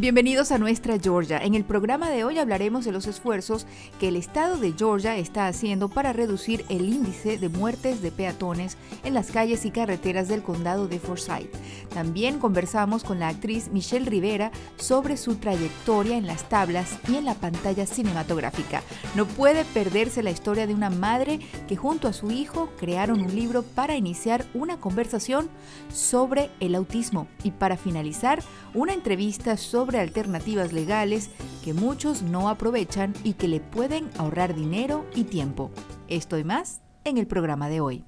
Bienvenidos a nuestra Georgia. En el programa de hoy hablaremos de los esfuerzos que el estado de Georgia está haciendo para reducir el índice de muertes de peatones en las calles y carreteras del condado de Forsyth. También conversamos con la actriz Michelle Rivera sobre su trayectoria en las tablas y en la pantalla cinematográfica. No puede perderse la historia de una madre que junto a su hijo crearon un libro para iniciar una conversación sobre el autismo y para finalizar una entrevista sobre alternativas legales que muchos no aprovechan y que le pueden ahorrar dinero y tiempo. Esto y más en el programa de hoy.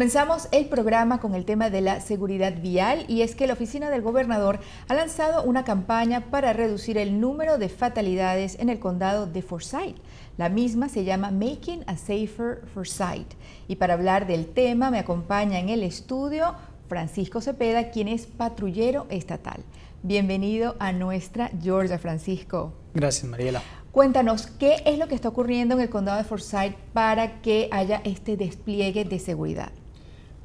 Comenzamos el programa con el tema de la seguridad vial y es que la oficina del gobernador ha lanzado una campaña para reducir el número de fatalidades en el condado de Forsyth. La misma se llama Making a Safer Forsyth. Y para hablar del tema me acompaña en el estudio Francisco Cepeda, quien es patrullero estatal. Bienvenido a nuestra Georgia, Francisco. Gracias, Mariela. Cuéntanos, ¿qué es lo que está ocurriendo en el condado de Forsyth para que haya este despliegue de seguridad?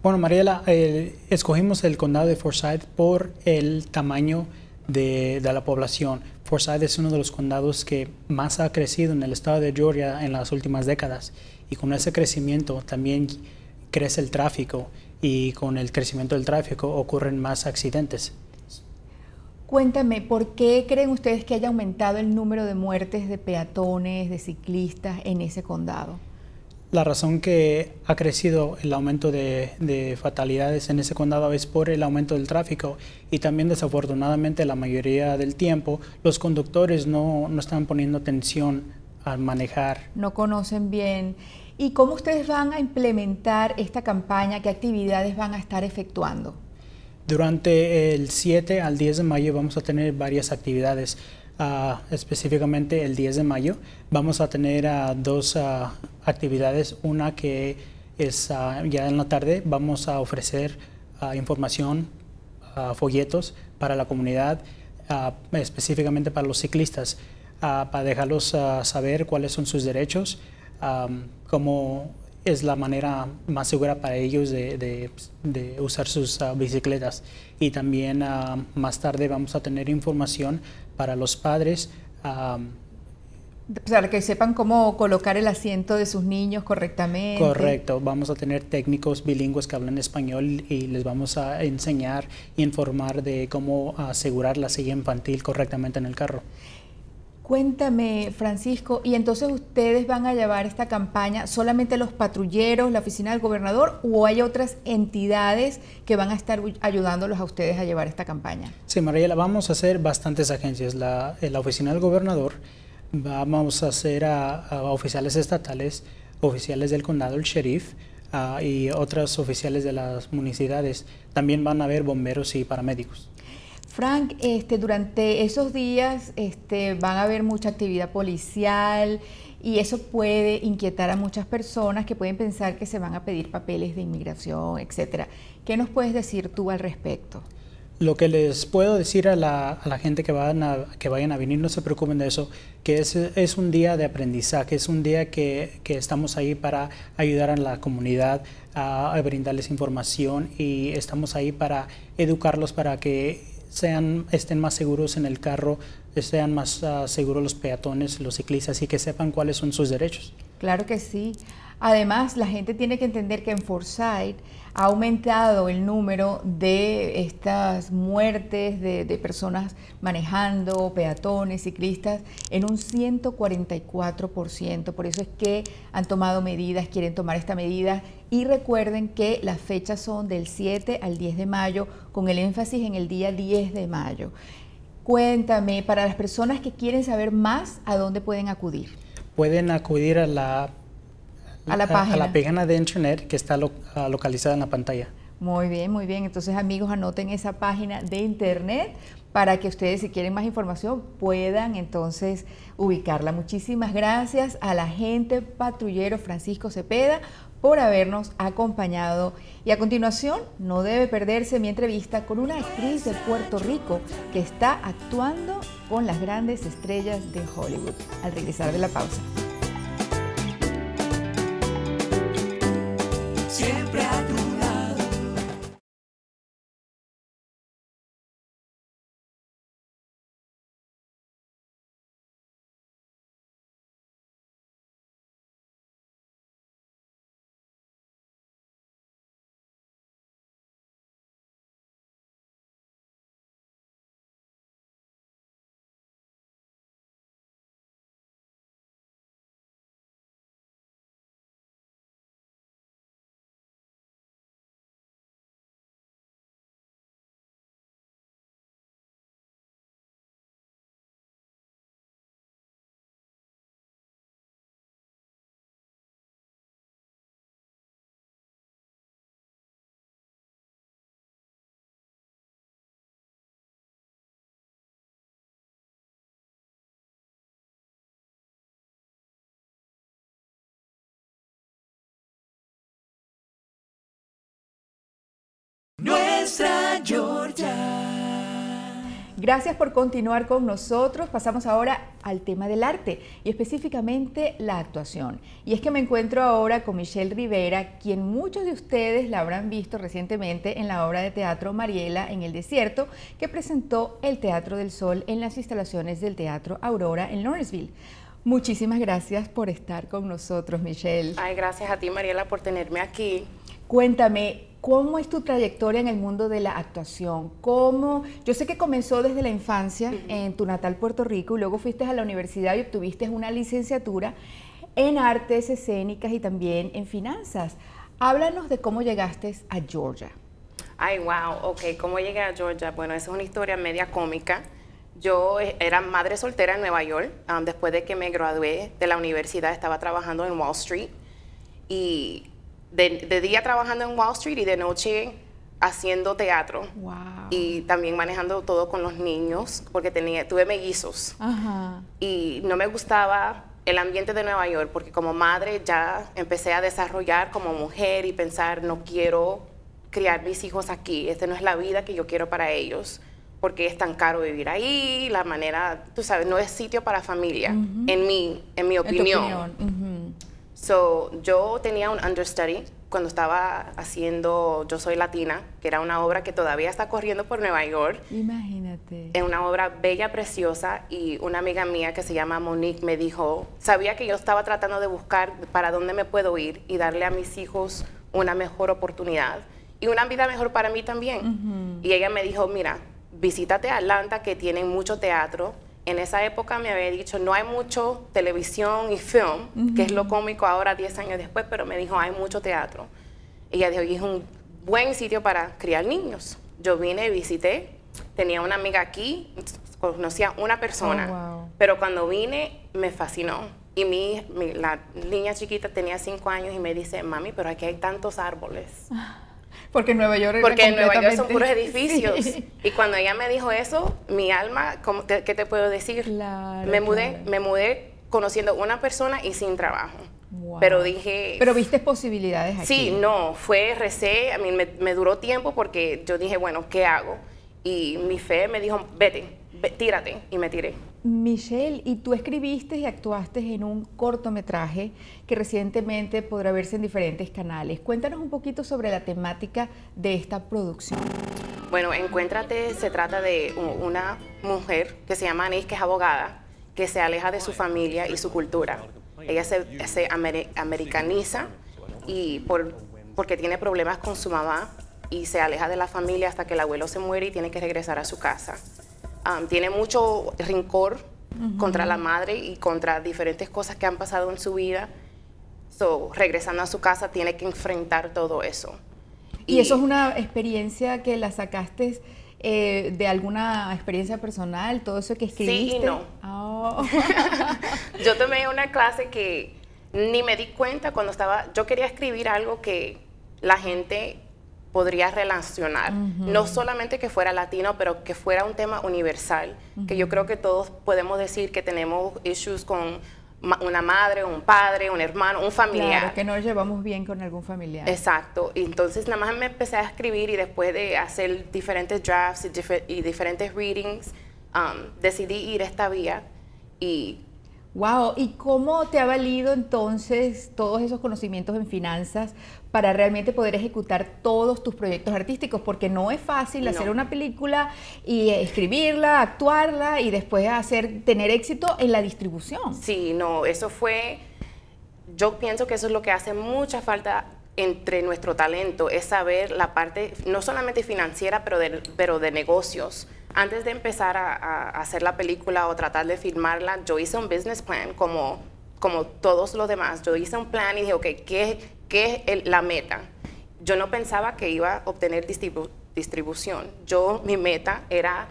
Bueno, Mariela, eh, escogimos el condado de Forsyth por el tamaño de, la población. Forsyth es uno de los condados que más ha crecido en el estado de Georgia en las últimas décadas y con ese crecimiento también crece el tráfico y con el crecimiento del tráfico ocurren más accidentes. Cuéntame, ¿por qué creen ustedes que haya aumentado el número de muertes de peatones, de ciclistas en ese condado? La razón que ha crecido el aumento de, fatalidades en ese condado es por el aumento del tráfico y también desafortunadamente la mayoría del tiempo los conductores no, no están poniendo atención al manejar. No conocen bien. ¿Y cómo ustedes van a implementar esta campaña? ¿Qué actividades van a estar efectuando? Durante el 7 al 10 de mayo vamos a tener varias actividades. Específicamente el 10 de mayo, vamos a tener dos actividades. Una que es ya en la tarde, vamos a ofrecer información, folletos para la comunidad, específicamente para los ciclistas, para dejarlos saber cuáles son sus derechos, cómo es la manera más segura para ellos de, usar sus bicicletas. Y también más tarde vamos a tener información para los padres. para que sepan cómo colocar el asiento de sus niños correctamente. Correcto, vamos a tener técnicos bilingües que hablan español y les vamos a enseñar e informar de cómo asegurar la silla infantil correctamente en el carro. Cuéntame, Francisco, ¿y entonces ustedes van a llevar esta campaña solamente los patrulleros, la oficina del gobernador, o hay otras entidades que van a estar ayudándolos a ustedes a llevar esta campaña? Sí, Mariela, vamos a hacer bastantes agencias. La, la oficina del gobernador, vamos a hacer a, oficiales estatales, oficiales del condado, el sheriff, y otras oficiales de las municipalidades. También van a haber bomberos y paramédicos. Frank, este, durante esos días este, van a haber mucha actividad policial y eso puede inquietar a muchas personas que pueden pensar que se van a pedir papeles de inmigración, etcétera. ¿Qué nos puedes decir tú al respecto? Lo que les puedo decir a la, gente que, van que vayan a venir, no se preocupen de eso, que es, un día de aprendizaje, es un día que, estamos ahí para ayudar a la comunidad, a brindarles información y estamos ahí para educarlos para que sean, estén más seguros en el carro, sean más ah, seguros los peatones, los ciclistas y que sepan cuáles son sus derechos. Claro que sí. Además, la gente tiene que entender que en Forsyth ha aumentado el número de estas muertes de, personas manejando, peatones, ciclistas, en un 144%. Por eso es que han tomado medidas, quieren tomar esta medida. Y recuerden que las fechas son del 7 al 10 de mayo, con el énfasis en el día 10 de mayo. Cuéntame, para las personas que quieren saber más, ¿a dónde pueden acudir? Pueden acudir a la a la página. A la página de internet que está ah, localizada en la pantalla. Muy bien, muy bien. Entonces amigos, anoten esa página de internet para que ustedes si quieren más información puedan entonces ubicarla. Muchísimas gracias a la gente patrullero Francisco Cepeda por habernos acompañado. Y a continuación, no debe perderse mi entrevista con una actriz de Puerto Rico que está actuando con las grandes estrellas de Hollywood. Al regresar de la pausa. Nuestra Georgia. Gracias por continuar con nosotros. Pasamos ahora al tema del arte y específicamente la actuación. Y es que me encuentro ahora con Michelle Rivera, quien muchos de ustedes la habrán visto recientemente en la obra de teatro Mariela en el Desierto, que presentó el Teatro del Sol en las instalaciones del Teatro Aurora en Lawrenceville. Muchísimas gracias por estar con nosotros, Michelle. Ay, gracias a ti, Mariela, por tenerme aquí. Cuéntame, ¿Cómo es tu trayectoria en el mundo de la actuación? ¿Cómo? Yo sé que comenzó desde la infancia en tu natal Puerto Rico y luego fuiste a la universidad y obtuviste una licenciatura en artes escénicas y también en finanzas. Háblanos de cómo llegaste a Georgia. Ay, wow, ok, ¿cómo llegué a Georgia? Bueno, esa es una historia media cómica. Yo eh, era madre soltera en Nueva York. Um, después de que me gradué de la universidad, estaba trabajando en Wall Street y de, día trabajando en Wall Street y de noche haciendo teatro. Y también manejando todo con los niños porque tenía tuve mellizos. Y no me gustaba el ambiente de Nueva York porque como madre ya empecé a desarrollar como mujer y pensar no quiero criar mis hijos aquí. Esta no es la vida que yo quiero para ellos porque es tan caro vivir ahí la manera tú sabes no es sitio para familia en mi en mi opinión, So, yo tenía un understudy cuando estaba haciendo Yo Soy Latina, que era una obra que todavía está corriendo por Nueva York. Imagínate. Es una obra bella, preciosa, y una amiga mía que se llama Monique me dijo, sabía que yo estaba tratando de buscar para dónde me puedo ir y darle a mis hijos una mejor oportunidad y una vida mejor para mí también. Y ella me dijo, mira, visítate Atlanta, que tienen mucho teatro, en esa época me había dicho, no hay mucho televisión y film, que es lo cómico ahora 10 años después, pero me dijo, hay mucho teatro. Y ella dijo, y es un buen sitio para criar niños. Yo vine, visité, tenía una amiga aquí, conocía una persona, oh, pero cuando vine me fascinó. Y mi, la niña chiquita tenía 5 años y me dice, mami, pero aquí hay tantos árboles. Porque en Nueva York Porque en Nueva York son puros edificios. Y cuando ella me dijo eso, mi alma, ¿qué te puedo decir? me mudé, me mudé conociendo una persona y sin trabajo. Pero dije... Pero viste posibilidades aquí. Sí, no, fue recé, a mí me, duró tiempo porque yo dije, bueno, ¿qué hago? Y mi fe me dijo, vete, tírate, y me tiré. Michelle, y tú escribiste y actuaste en un cortometraje que recientemente podrá verse en diferentes canales. Cuéntanos un poquito sobre la temática de esta producción. Bueno, Encuéntrate se trata de una mujer que se llama Anis, que es abogada, que se aleja de su familia y su cultura. Ella se, americaniza y por, porque tiene problemas con su mamá y se aleja de la familia hasta que el abuelo se muere y tiene que regresar a su casa tiene mucho rincor contra la madre y contra diferentes cosas que han pasado en su vida. So, regresando a su casa tiene que enfrentar todo eso. ¿Y, eso es una experiencia que la sacaste eh, de alguna experiencia personal, todo eso que escribiste? Sí y no. Oh. yo tomé una clase que ni me di cuenta cuando estaba, yo quería escribir algo que la gente podría relacionar. No solamente que fuera latino, pero que fuera un tema universal, que yo creo que todos podemos decir que tenemos issues con una madre, un padre, un hermano, un familiar. Claro, que nos llevamos bien con algún familiar. Exacto. Y entonces nada más me empecé a escribir y después de hacer diferentes drafts y, diferentes readings, um, decidí ir esta vía y Wow, ¿y cómo te ha valido entonces todos esos conocimientos en finanzas para realmente poder ejecutar todos tus proyectos artísticos? Porque no es fácil hacer una película y escribirla, actuarla y después hacer tener éxito en la distribución. Sí, no, eso fue yo pienso que eso es lo que hace mucha falta entre nuestro talento, es saber la parte no solamente financiera, pero de, pero de negocios antes de empezar a, hacer la película o tratar de filmarla, yo hice un business plan como, como todos los demás. Yo hice un plan y dije, ok, ¿qué, qué es la meta? Yo no pensaba que iba a obtener distribución. Yo, mi meta era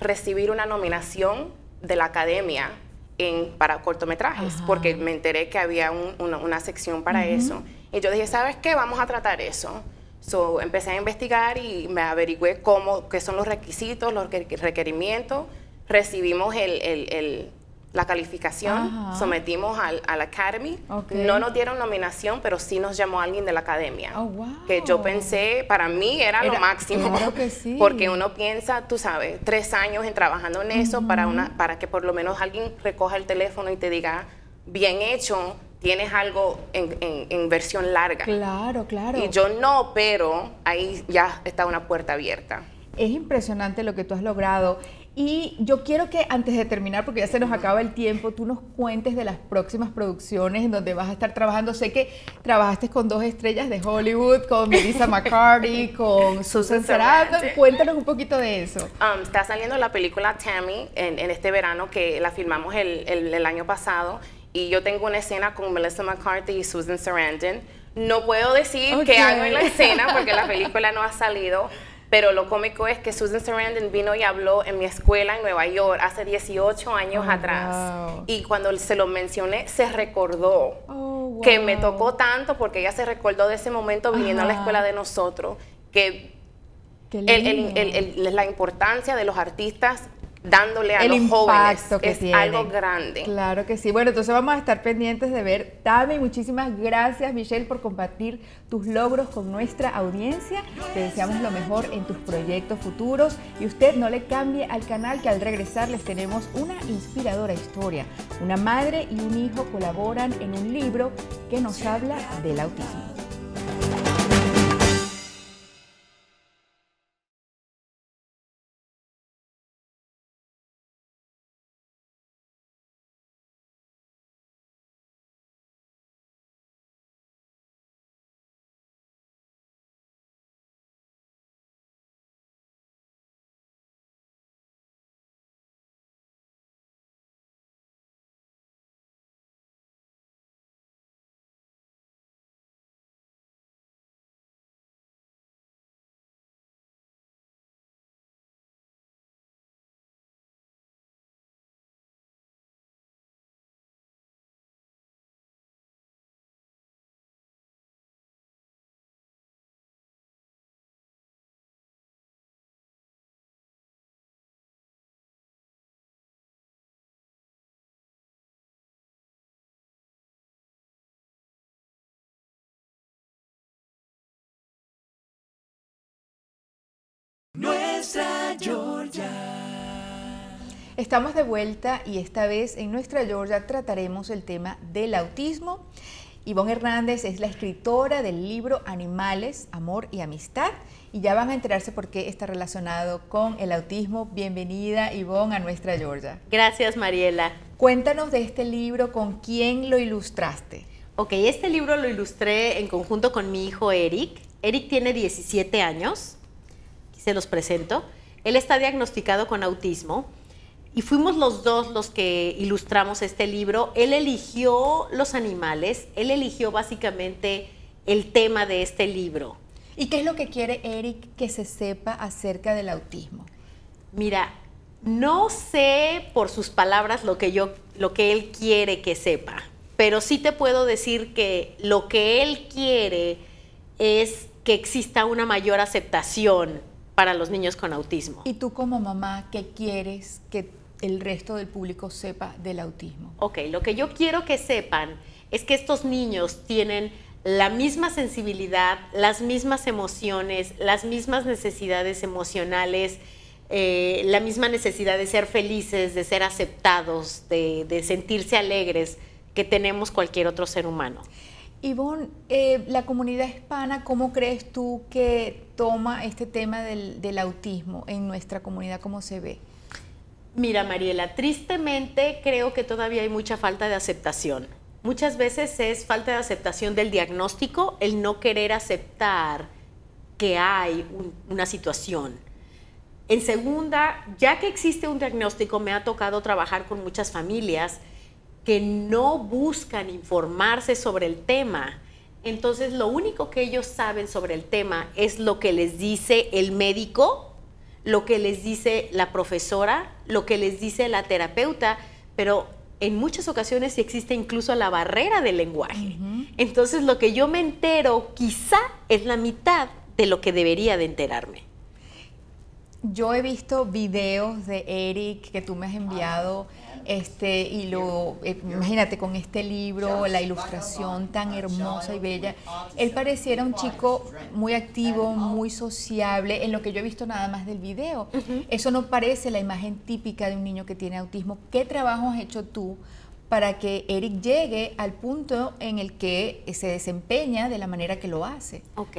recibir una nominación de la academia en, para cortometrajes, porque me enteré que había una, sección para eso. Y yo dije, ¿sabes qué? Vamos a tratar eso. So, empecé a investigar y me averigüé cómo, qué son los requisitos, los requerimientos. Recibimos el, la calificación, sometimos al, al Academy. No nos dieron nominación, pero sí nos llamó alguien de la academia. Oh, que yo pensé, para mí era, lo máximo. Porque uno piensa, tú sabes, tres años en trabajando en eso para, una, para que por lo menos alguien recoja el teléfono y te diga, bien hecho, tienes algo en, versión larga. Claro, claro. Y yo no, pero ahí ya está una puerta abierta. Es impresionante lo que tú has logrado. Y yo quiero que antes de terminar, porque ya se nos acaba el tiempo, tú nos cuentes de las próximas producciones en donde vas a estar trabajando. Sé que trabajaste con dos estrellas de Hollywood, con Melissa McCarthy, con Susan Sarandon. Cuéntanos un poquito de eso. Um, está saliendo la película Tammy en, este verano, que la filmamos el, el año pasado y yo tengo una escena con Melissa McCarthy y Susan Sarandon. No puedo decir qué hago en la escena porque la película no ha salido, pero lo cómico es que Susan Sarandon vino y habló en mi escuela en Nueva York hace 18 años oh, atrás. Y cuando se lo mencioné, se recordó oh, que me tocó tanto porque ella se recordó de ese momento viniendo a la escuela de nosotros, que la importancia de los artistas dándole a los jóvenes. Que es algo grande. Claro que sí. Bueno, entonces vamos a estar pendientes de ver. Tami, muchísimas gracias, Michelle, por compartir tus logros con nuestra audiencia. Te deseamos lo mejor en tus proyectos futuros y usted no le cambie al canal que al regresar les tenemos una inspiradora historia. Una madre y un hijo colaboran en un libro que nos habla del autismo. Nuestra Georgia. Estamos de vuelta y esta vez en Nuestra Georgia trataremos el tema del autismo. Ivonne Hernández es la escritora del libro Animales, Amor y Amistad y ya van a enterarse por qué está relacionado con el autismo. Bienvenida Ivonne a Nuestra Georgia. Gracias Mariela. Cuéntanos de este libro, ¿con quién lo ilustraste? Ok, este libro lo ilustré en conjunto con mi hijo Eric. Eric tiene 17 años se los presento. Él está diagnosticado con autismo y fuimos los dos los que ilustramos este libro. Él eligió los animales, él eligió básicamente el tema de este libro. ¿Y qué es lo que quiere Eric que se sepa acerca del autismo? Mira, no sé por sus palabras lo que yo lo que él quiere que sepa, pero sí te puedo decir que lo que él quiere es que exista una mayor aceptación para los niños con autismo. ¿Y tú como mamá qué quieres que el resto del público sepa del autismo? Ok, lo que yo quiero que sepan es que estos niños tienen la misma sensibilidad, las mismas emociones, las mismas necesidades emocionales, eh, la misma necesidad de ser felices, de ser aceptados, de, sentirse alegres que tenemos cualquier otro ser humano. Ivonne, eh, la comunidad hispana, ¿cómo crees tú que toma este tema del, del autismo en nuestra comunidad? ¿Cómo se ve? Mira, Mariela, tristemente creo que todavía hay mucha falta de aceptación. Muchas veces es falta de aceptación del diagnóstico, el no querer aceptar que hay una situación. En segunda, ya que existe un diagnóstico, me ha tocado trabajar con muchas familias que no buscan informarse sobre el tema. Entonces, lo único que ellos saben sobre el tema es lo que les dice el médico, lo que les dice la profesora, lo que les dice la terapeuta, pero en muchas ocasiones existe incluso la barrera del lenguaje. Entonces, lo que yo me entero quizá es la mitad de lo que debería de enterarme. Yo he visto videos de Eric que tú me has enviado, este, y lo, eh, imagínate con este libro, la ilustración tan hermosa y bella. Él pareciera un chico muy activo, muy sociable, en lo que yo he visto nada más del video. Eso no parece la imagen típica de un niño que tiene autismo. ¿Qué trabajo has hecho tú para que Eric llegue al punto en el que se desempeña de la manera que lo hace? Ok.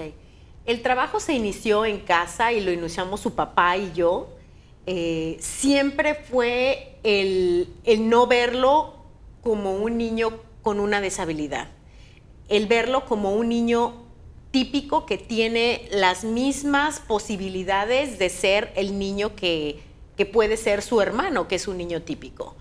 El trabajo se inició en casa y lo iniciamos su papá y yo. Eh, siempre fue el, no verlo como un niño con una deshabilidad, el verlo como un niño típico que tiene las mismas posibilidades de ser el niño que, puede ser su hermano, que es un niño típico.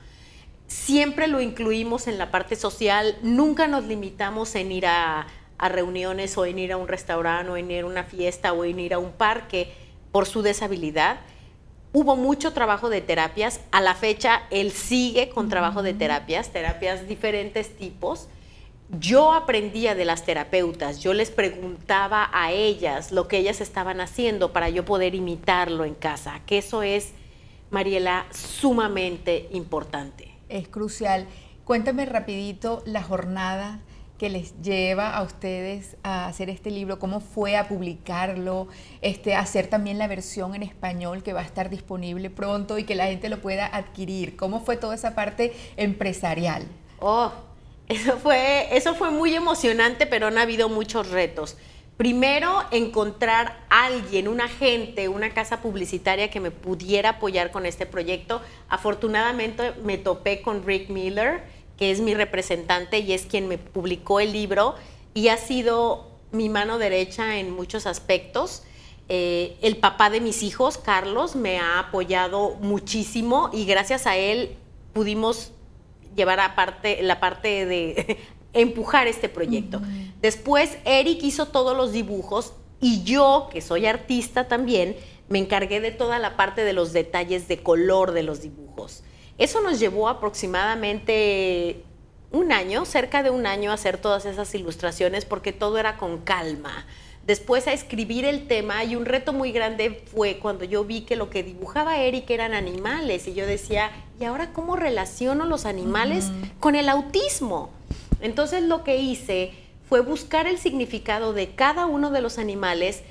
Siempre lo incluimos en la parte social, nunca nos limitamos en ir a, a reuniones o en ir a un restaurante o en ir a una fiesta o en ir a un parque por su deshabilidad. Hubo mucho trabajo de terapias. A la fecha, él sigue con trabajo de terapias, terapias diferentes tipos. Yo aprendía de las terapeutas, yo les preguntaba a ellas lo que ellas estaban haciendo para yo poder imitarlo en casa, que eso es, Mariela, sumamente importante. Es crucial. Cuéntame rapidito la jornada que les lleva a ustedes a hacer este libro, cómo fue a publicarlo, este, hacer también la versión en español que va a estar disponible pronto y que la gente lo pueda adquirir. ¿Cómo fue toda esa parte empresarial? Oh, eso fue, eso fue muy emocionante, pero han habido muchos retos. Primero, encontrar a alguien, un agente, una casa publicitaria que me pudiera apoyar con este proyecto. Afortunadamente me topé con Rick Miller, que es mi representante y es quien me publicó el libro y ha sido mi mano derecha en muchos aspectos. Eh, el papá de mis hijos, Carlos, me ha apoyado muchísimo y gracias a él pudimos llevar a la parte de empujar este proyecto. Después, Eric hizo todos los dibujos y yo, que soy artista también, me encargué de toda la parte de los detalles de color de los dibujos. Eso nos llevó aproximadamente un año, cerca de un año, a hacer todas esas ilustraciones porque todo era con calma. Después a escribir el tema y un reto muy grande fue cuando yo vi que lo que dibujaba Eric eran animales y yo decía, ¿y ahora cómo relaciono los animales con el autismo? Entonces lo que hice fue buscar el significado de cada uno de los animales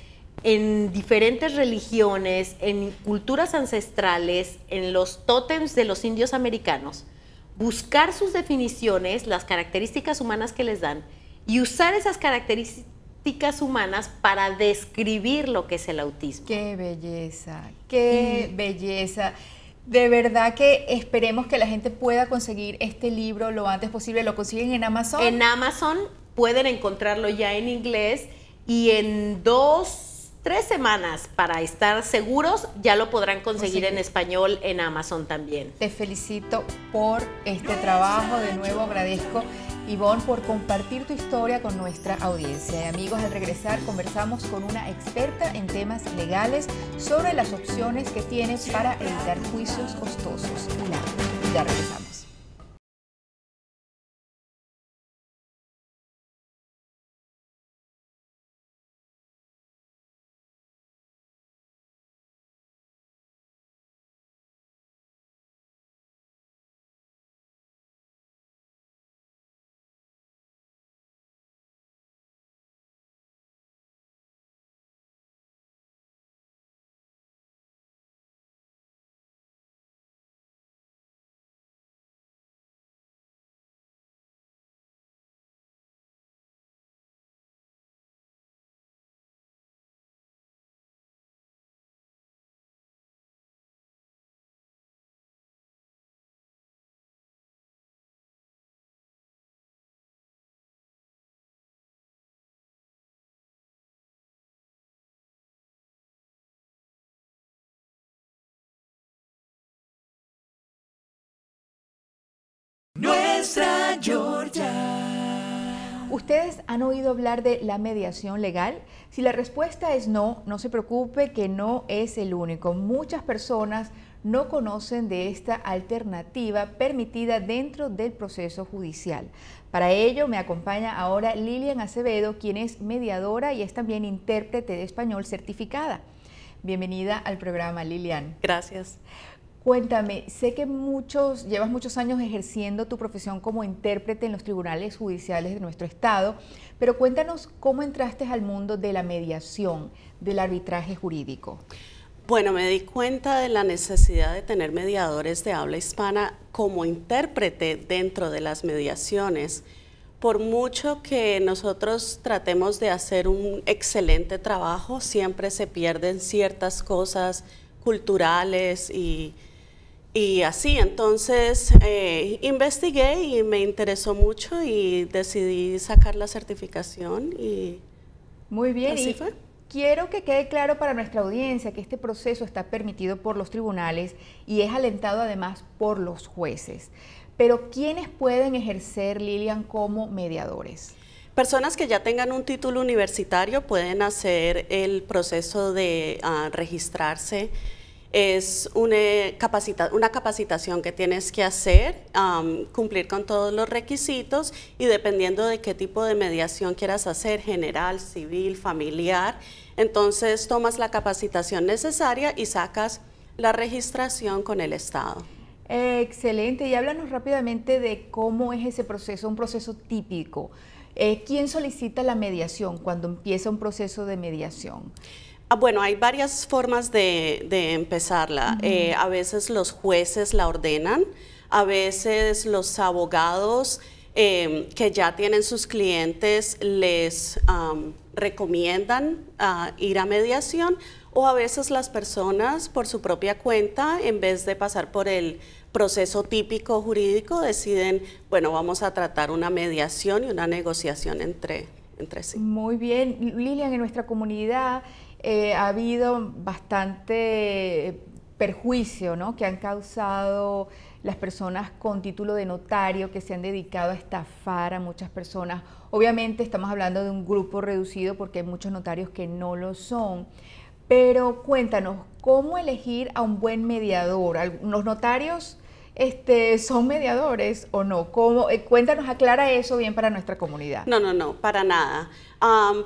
en diferentes religiones, en culturas ancestrales, en los tótems de los indios americanos, buscar sus definiciones, las características humanas que les dan y usar esas características humanas para describir lo que es el autismo. Qué belleza, qué belleza. De verdad que esperemos que la gente pueda conseguir este libro lo antes posible. ¿Lo consiguen en Amazon? En Amazon pueden encontrarlo ya en inglés y en dos tres semanas para estar seguros, ya lo podrán conseguir en español en Amazon también. Te felicito por este trabajo, de nuevo agradezco Ivonne por compartir tu historia con nuestra audiencia. Y amigos, al regresar conversamos con una experta en temas legales sobre las opciones que tienes para evitar juicios costosos Ya regresamos. Nuestra Georgia. ¿Ustedes han oído hablar de la mediación legal? Si la respuesta es no, no se preocupe que no es el único. Muchas personas no conocen de esta alternativa permitida dentro del proceso judicial. Para ello me acompaña ahora Lilian Acevedo, quien es mediadora y es también intérprete de español certificada. Bienvenida al programa, Lilian. Gracias. Cuéntame, sé que muchos, llevas muchos años ejerciendo tu profesión como intérprete en los tribunales judiciales de nuestro estado, pero cuéntanos cómo entraste al mundo de la mediación, del arbitraje jurídico. Bueno, me di cuenta de la necesidad de tener mediadores de habla hispana como intérprete dentro de las mediaciones. Por mucho que nosotros tratemos de hacer un excelente trabajo, siempre se pierden ciertas cosas culturales y y así, entonces eh, investigué y me interesó mucho y decidí sacar la certificación y muy bien. Así fue. Quiero que quede claro para nuestra audiencia que este proceso está permitido por los tribunales y es alentado además por los jueces. Pero ¿quiénes pueden ejercer, Lilian, como mediadores? Personas que ya tengan un título universitario pueden hacer el proceso de ah, registrarse es una, una capacitación que tienes que hacer, cumplir con todos los requisitos y dependiendo de qué tipo de mediación quieras hacer, general, civil, familiar, entonces tomas la capacitación necesaria y sacas la registración con el Estado. Excelente, y háblanos rápidamente de cómo es ese proceso, un proceso típico. Eh, ¿Quién solicita la mediación cuando empieza un proceso de mediación? Ah, bueno, hay varias formas de, empezarla. Eh, a veces los jueces la ordenan, a veces los abogados em, que ya tienen sus clientes les recomiendan ah, ir a mediación o a veces las personas por su propia cuenta, en vez de pasar por el proceso típico jurídico, deciden, bueno, vamos a tratar una mediación y una negociación entre, Muy bien. Lilian, en nuestra comunidad eh, ha habido bastante perjuicio ¿no? que han causado las personas con título de notario que se han dedicado a estafar a muchas personas. Obviamente estamos hablando de un grupo reducido porque hay muchos notarios que no lo son. Pero cuéntanos, ¿cómo elegir a un buen mediador? ¿Los notarios este, son mediadores o no? ¿Cómo, eh, cuéntanos, aclara eso bien para nuestra comunidad. No, no, no, para nada.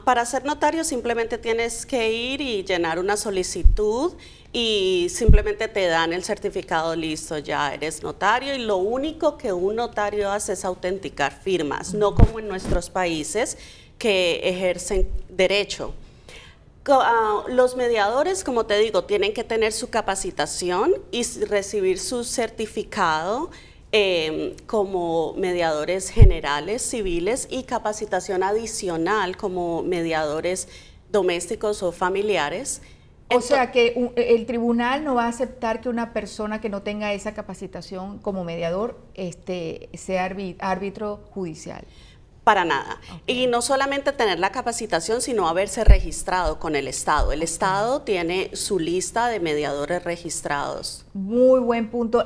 para ser notario simplemente tienes que ir y llenar una solicitud y simplemente te dan el certificado listo, ya eres notario y lo único que un notario hace es autenticar firmas, no como en nuestros países que ejercen derecho. Ah, los mediadores, como te digo, tienen que tener su capacitación y recibir su certificado em, como mediadores generales, civiles y capacitación adicional como mediadores domésticos o familiares. O sea que el tribunal no va a aceptar que una persona que no tenga esa capacitación como mediador este, sea árbitro judicial. Para nada. Y no solamente tener la capacitación, sino haberse registrado con el Estado. El Estado tiene su lista de mediadores registrados. Muy buen punto.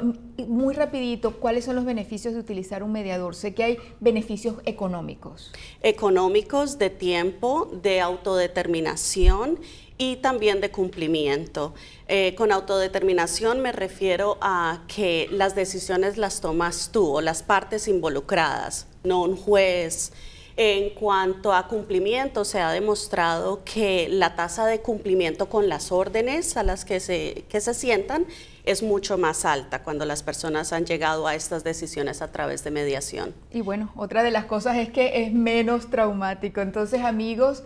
Muy rapidito, ¿cuáles son los beneficios de utilizar un mediador? Sé que hay beneficios económicos. Económicos, de tiempo, de autodeterminación y también de cumplimiento. Eh, con autodeterminación me refiero a que las decisiones las tomas tú o las partes involucradas, no un juez. En cuanto a cumplimiento, se ha demostrado que la tasa de cumplimiento con las órdenes a las que se, que se sientan es mucho más alta cuando las personas han llegado a estas decisiones a través de mediación. Y bueno, otra de las cosas es que es menos traumático. Entonces, amigos,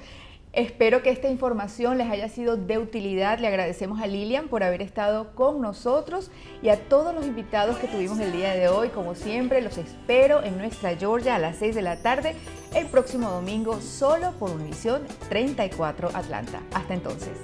Espero que esta información les haya sido de utilidad. Le agradecemos a Lilian por haber estado con nosotros y a todos los invitados que tuvimos el día de hoy. Como siempre, los espero en nuestra Georgia a las 6 de la tarde el próximo domingo solo por Univisión 34 Atlanta. Hasta entonces.